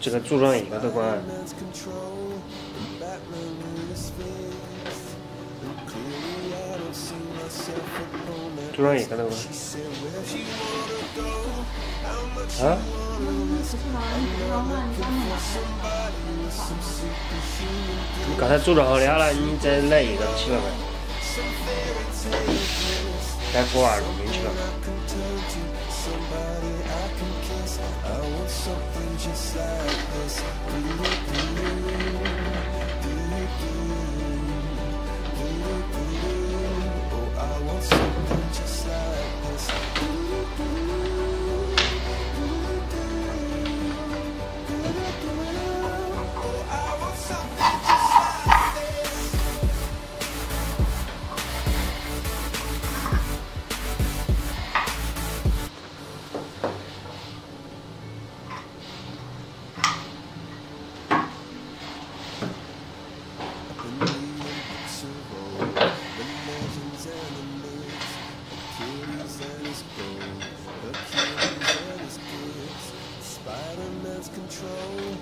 这个组装一个都管组装一个都管啊？i don't 好了，你再来一个，行了 at 再过二录进去了。control,